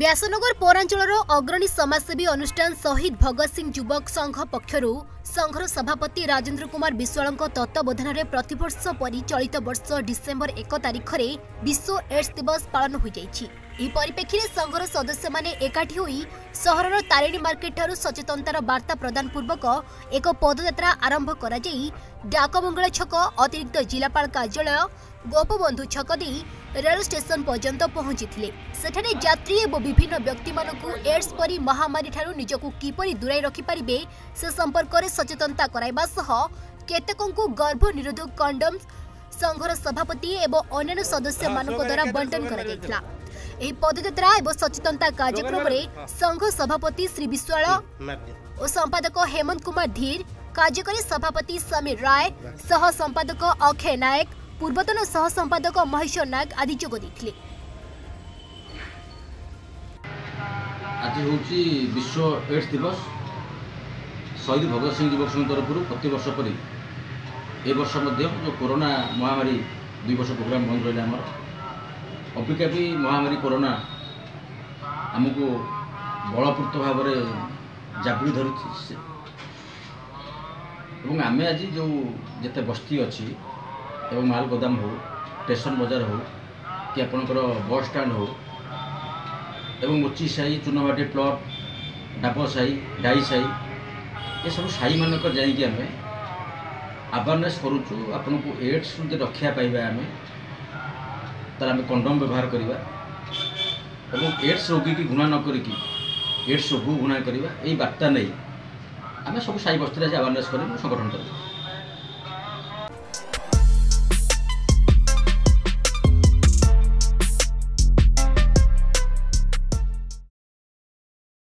ବ୍ୟାସନଗର ପୌରାଞ୍ଚଳର ଅଗ୍ରଣୀ ସମାଜସେବୀ ଅନୁଷ୍ଠାନ ଶହୀଦ ଭଗତ ସିଂ ଯୁବକ ସଂଘ ପକ୍ଷରୁ ସଂଘର ସଭାପତି ରାଜେନ୍ଦ୍ର କୁମାର ବିଶ୍ୱାଳଙ୍କ ତତ୍ତ୍ୱାବଧାନରେ ପ୍ରତିବର୍ଷ ପରି ଚଳିତ ବର୍ଷ ଡିସେମ୍ବର ଏକ ତାରିଖରେ ବିଶ୍ୱ ଏଡ୍ସ ଦିବସ ପାଳନ ହୋଇଯାଇଛି ଏହି ପରିପ୍ରେକ୍ଷୀରେ ସଂଘର ସଦସ୍ୟମାନେ ଏକାଠି ହୋଇ ସହରର ତାରିଣୀ ମାର୍କେଟଠାରୁ ସଚେତନତାର ବାର୍ତ୍ତା ପ୍ରଦାନ ପୂର୍ବକ ଏକ ପଦଯାତ୍ରା ଆରମ୍ଭ କରାଯାଇ ଡାକବଙ୍ଗଳା ଛକ ଅତିରିକ୍ତ ଜିଲ୍ଲାପାଳ କାର୍ଯ୍ୟାଳୟ ଗୋପବନ୍ଧୁ ଛକ ଦେଇ ରେଳ ଷ୍ଟେସନ ପର୍ଯ୍ୟନ୍ତ ପହଞ୍ଚିଥିଲେ ସେଠାରେ ଯାତ୍ରୀ ଏବଂ ବିଭିନ୍ନ ବ୍ୟକ୍ତିମାନଙ୍କୁ ଏଡ୍ସ ପରି ମହାମାରୀଠାରୁ ନିଜକୁ କିପରି ଦୂରାଇ ରଖିପାରିବେ ସେ ସମ୍ପର୍କରେ ସଚେତନତା କରାଇବା ସହ କେତେକଙ୍କୁ ଗର୍ଭ ନିରୋଧକ କଣ୍ଡମ୍ ସଂଘର ସଭାପତି ଏବଂ ଅନ୍ୟାନ୍ୟ ସଦସ୍ୟମାନଙ୍କ ଦ୍ୱାରା ବଣ୍ଟନ କରାଯାଇଥିଲା ଏହି ପଦଯାତ୍ରା ଏବଂ ସଚେତନତା କାର୍ଯ୍ୟକ୍ରମରେ ସଂଘ ସଭାପତି ଶ୍ରୀ ବିଶ୍ୱାଳ ଓ ସମ୍ପାଦକ ହେମନ୍ତ କୁମାର ଧୀର କାର୍ଯ୍ୟକାରୀ ସଭାପତି ସମୀର ରାୟ ସହ ସମ୍ପାଦକ ଅକ୍ଷୟ ନାୟକ পূর্বতন সহ সম্পাদক মহেশ্বর নাগ আদি যোগ দিয়ে আজ হচ্ছে বিশ্ব এইডস দিবস শহীদ ভগৎ সিং যুবক সংঘ তরফর প্রত্যর্ষ পরি এ বর্ষ মধ্যে যে করোনা মহামারী দুই বর্ষ প্রোগ্রাম বন্ধ রহলে আমার অপেক্ষা বি মহামারী করোনা আমি বলপূর্ত ভাবে জাবুড়ি ধরিছি এবং আমি আজ যে যেতে বস্তি অছি ଏବଂ ମାଲ ଗୋଦାମ ହେଉ ଷ୍ଟେସନ ବଜାର ହେଉ କି ଆପଣଙ୍କର ବସ୍ ଷ୍ଟାଣ୍ଡ ହେଉ ଏବଂ ମୋଚି ସାହି ଚୁନବାଟି ପ୍ଲଟ୍ ଡାପ ସାହି ଡାଇ ସାହି ଏସବୁ ସାହିମାନଙ୍କ ଯାଇକି ଆମେ ଆୱାରନେସ୍ କରୁଛୁ ଆପଣଙ୍କୁ ଏଡ୍ସରୁ ଯଦି ରକ୍ଷା ପାଇବା ଆମେ ତାହେଲେ ଆମେ କଣ୍ଡମ୍ ବ୍ୟବହାର କରିବା ଏବଂ ଏଡ୍ସ ରୋଗୀକି ଘୃଣା ନ କରିକି ଏଡ୍ସ ରୋଗକୁ ଘୃଣା କରିବା ଏଇ ବାର୍ତ୍ତା ନେଇ ଆମେ ସବୁ ସାହି ବସ୍ତିରେ ଆଜି ଆୱାରନେସ୍ କରି ସଂଗଠନ କରିବୁ